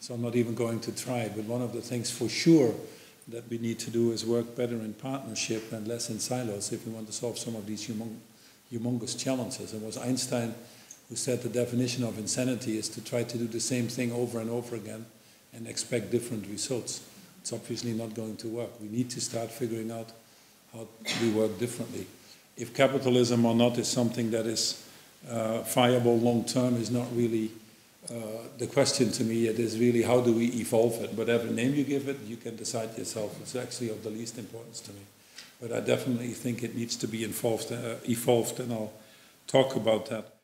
So I'm not even going to try. But one of the things for sure that we need to do is work better in partnership and less in silos if we want to solve some of these humong humongous challenges. It was Einstein who said the definition of insanity is to try to do the same thing over and over again and expect different results. It's obviously not going to work. We need to start figuring out how we work differently. If capitalism or not is something that is uh, viable long term is not really uh, the question to me. It is really how do we evolve it? Whatever name you give it, you can decide yourself. It's actually of the least importance to me. But I definitely think it needs to be involved, uh, evolved, and I'll talk about that.